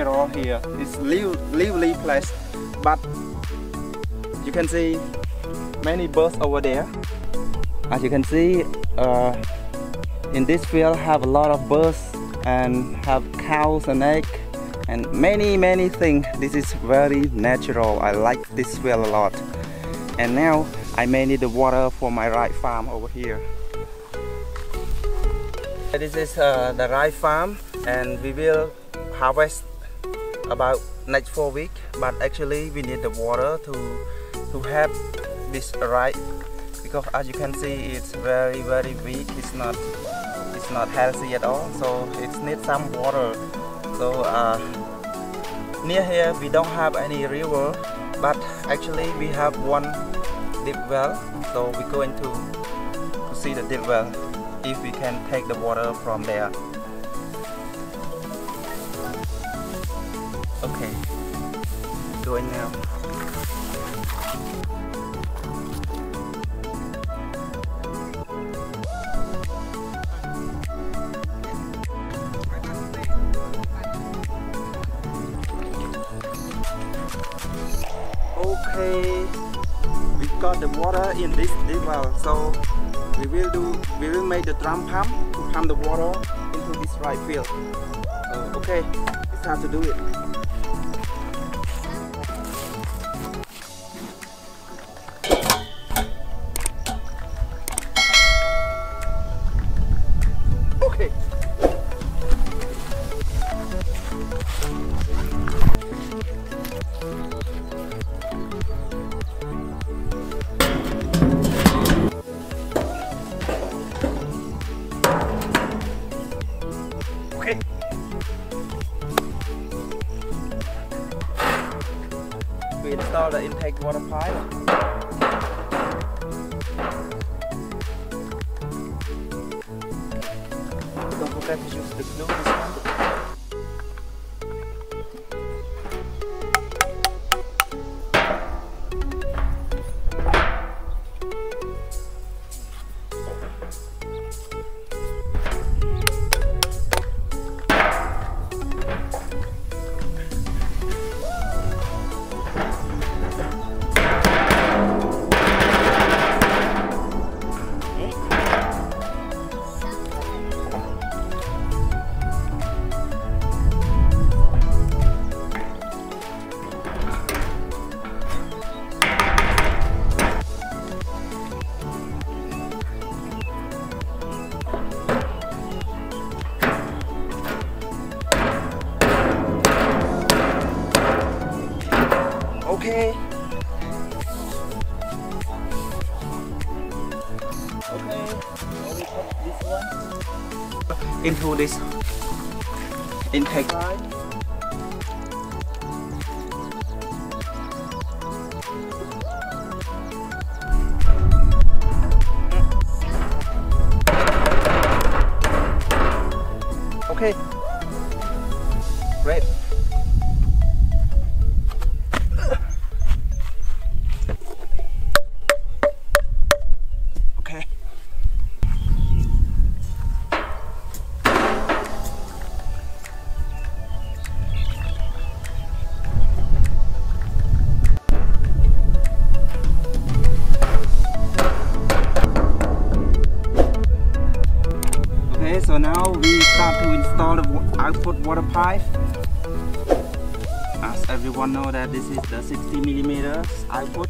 Natural here. It's live, lively place, but you can see many birds over there. As you can see, uh, in this field have a lot of birds and have cows and egg and many many things. This is very natural. I like this field a lot. And now I may need the water for my rice farm over here. This is uh, the rice farm and we will harvest about next four weeks but actually we need the water to to have this rice because as you can see it's very very weak. It's not it's not healthy at all so it needs some water. So uh, near here we don't have any river but actually we have one deep well. So we're going to, to see the deep well if we can take the water from there okay. Do it now. Okay. We got the water in this well. So we will do we will make the drum pump to pump the water into this right field. Uh, okay. It's time to do it install the intake water into this. Intake know that this is the 60 millimeters output.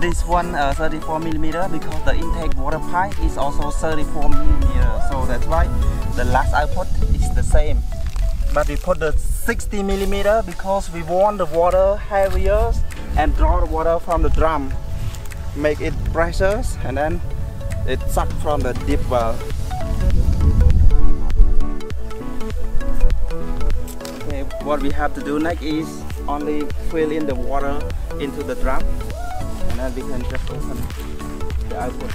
This one uh, 34 millimeter because the intake water pipe is also 34 millimeter. So that's why the last output is the same. But we put the 60 millimeter because we want the water heavier and draw the water from the drum. Make it pressures and then it suck from the deep well. Okay, what we have to do next is only fill in the water into the drum just open the output.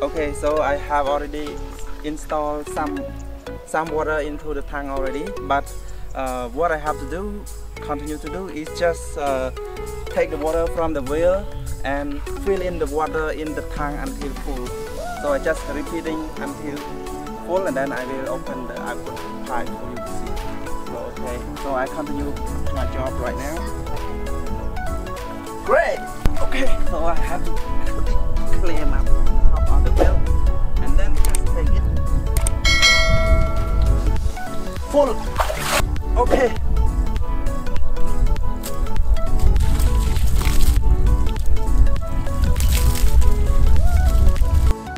Okay, so I have already installed some some water into the tank already, but uh, what I have to do, continue to do, is just uh, take the water from the well and fill in the water in the tank until full. So I just repeating until full, and then I will open the output pipe for you to see. So okay, so I continue my job right now. Great. Okay, so I have to clear my top on the well, and then just take it full. Okay.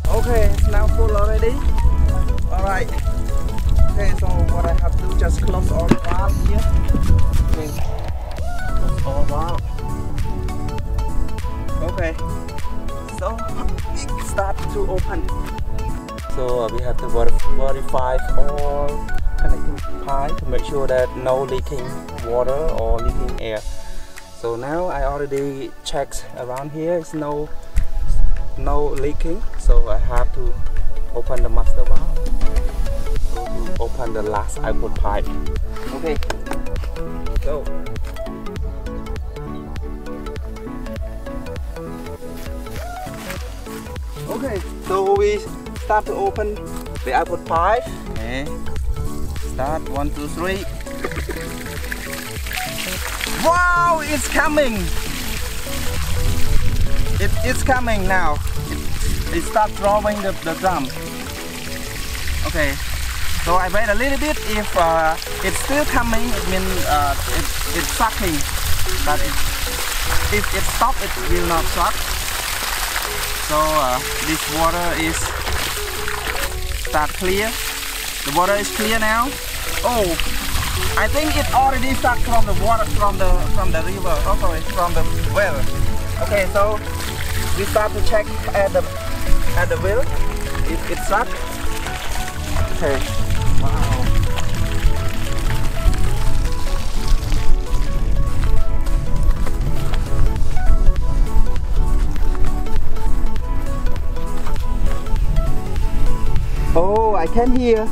Okay, it's now full already. Alright. Okay, so what I have to do, just close all the valve here. Okay. Close all valve. Okay. So, it start to open. So uh, we have to verify all connecting pipe to make sure that no leaking water or leaking air. So now I already checked around here, it's no no leaking. So I have to open the master valve so to open the last output pipe. Okay, go. Okay, so we start to open the output pipe. Okay. Start one, two, three. Wow, it's coming. It, it's coming now. It, start drawing the, the drum. Okay. So I wait a little bit. If uh, it's still coming, it means uh, it, it's sucking. But it, if it stop, it will not suck. So uh, this water is start clear. The water is clear now. Oh, I think it already sucked from the water from the from the river. Oh sorry, from the well. Okay, so we start to check at the at the well. It it sucked. Okay. Wow. Oh, I can hear.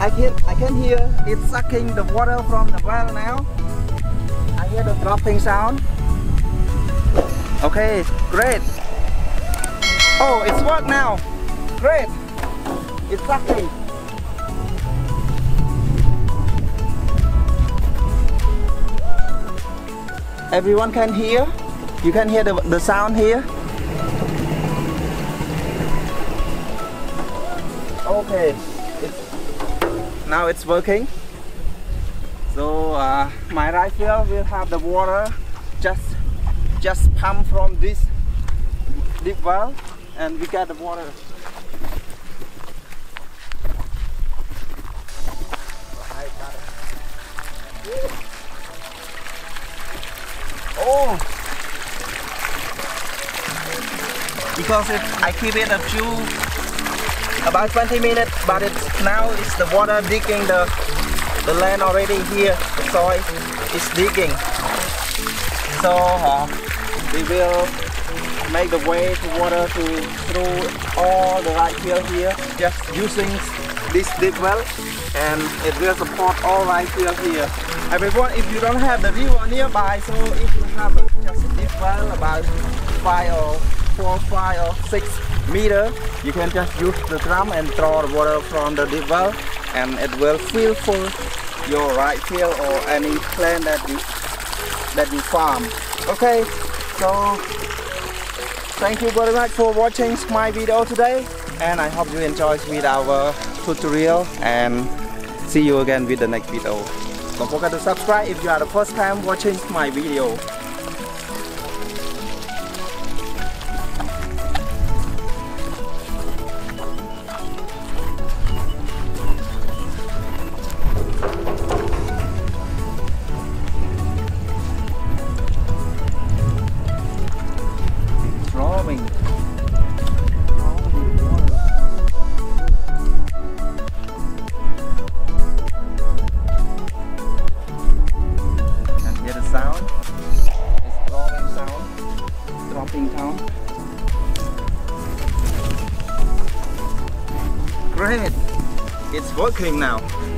I can I can hear it sucking the water from the well now. I hear the dropping sound. Okay, great. Oh, it's work now. Great. It's sucking. Everyone can hear? You can hear the, the sound here? Okay, now it's working. So uh, my rifle will have the water just just pump from this deep well and we get the water. Oh, because if I keep it a few about 20 minutes but it's now it's the water digging the the land already here the soil is digging. So uh, we will make the way to water to through all the right field here just using this deep well and it will support all right field here. Everyone if you don't have the river nearby so if you have a, just a deep well about five or four five or six meter you can just use the drum and draw the water from the deep well and it will fill full your rice field or any plant that you that you farm. Okay, so thank you very much for watching my video today and I hope you enjoyed with our tutorial and see you again with the next video. Don't forget to subscribe if you are the first time watching my video. Working now.